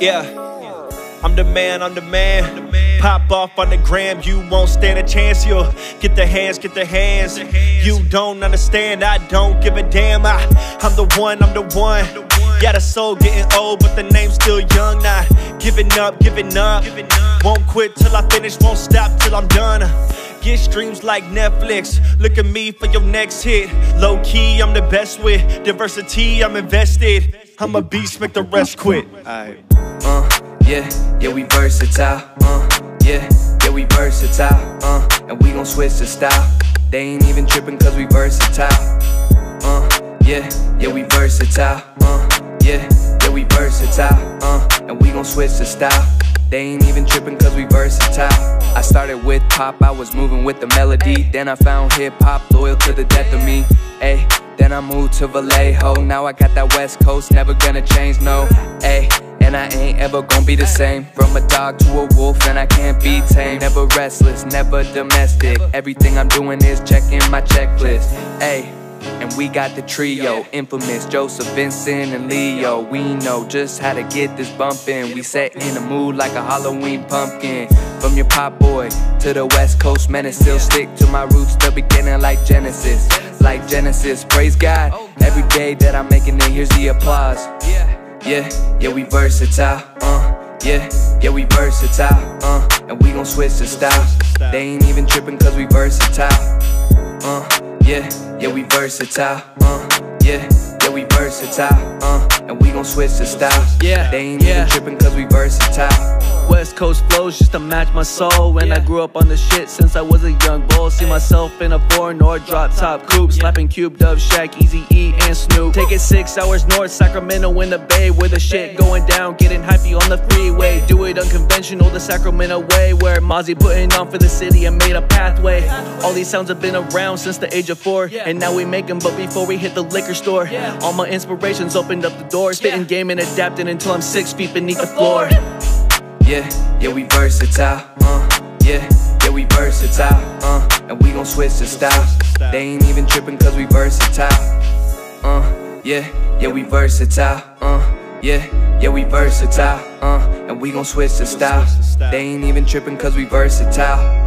Yeah. I'm the man, I'm the man. Pop off on the gram, you won't stand a chance. You'll get the hands, get the hands. You don't understand, I don't give a damn. I, I'm the one, I'm the one. Got a soul getting old, but the name's still young. Not giving up, giving up. Won't quit till I finish, won't stop till I'm done. Get streams like Netflix. Look at me for your next hit. Low key, I'm the best with diversity. I'm invested. I'm a beast, make the rest quit. Alright. Uh, yeah, yeah, we versatile. Uh, yeah, yeah, we versatile. Uh, and we gon' switch the style. They ain't even tripping cause we versatile. Uh, yeah, yeah, we versatile. Uh, yeah, yeah, we versatile. Uh, and we gon' switch the style. They ain't even tripping cause we versatile. I started with pop, I was moving with the melody. Then I found hip hop, loyal to the death of me. Ayy, then I moved to Vallejo. Now I got that West Coast, never gonna change, no. Ayy. And I ain't ever gonna be the same From a dog to a wolf and I can't be tame Never restless, never domestic Everything I'm doing is checking my checklist Ayy and we got the trio, infamous Joseph, Vincent, and Leo. We know just how to get this bumpin'. We set in the mood like a Halloween pumpkin. From your pop boy to the West Coast man, menace, still stick to my roots, the beginning like Genesis. Like Genesis, praise God. Every day that I'm making it, here's the applause. Yeah, yeah, we versatile. Uh, yeah, yeah, we versatile. Uh, and we gon' switch the style. They ain't even tripping cause we versatile. Uh, yeah, yeah, we versatile. Uh, yeah, yeah, we versatile. Uh, and we gon' switch the style. Yeah, they ain't even tripping cause we versatile. Coast flows just to match my soul. And I grew up on the shit since I was a young bull. See myself in a foreign or drop top coupe, slapping Cube, Dub, Shack, Easy E, and Snoop. Take it six hours north, Sacramento in the Bay, where the shit going down, getting hyphy on the freeway. Do it unconventional, the Sacramento way, where Mozzy putting on for the city and made a pathway. All these sounds have been around since the age of four, and now we make them. But before we hit the liquor store, all my inspirations opened up the door, spitting game and adapting until I'm six feet beneath the floor. Yeah, yeah, we versatile. Uh, yeah, yeah, we versatile. Uh, and we gon' switch the style. They ain't even tripping cause we versatile. Uh, yeah, yeah, we versatile. Uh, yeah, yeah, we versatile. Uh, and we gon' switch the style. They ain't even tripping cause we versatile.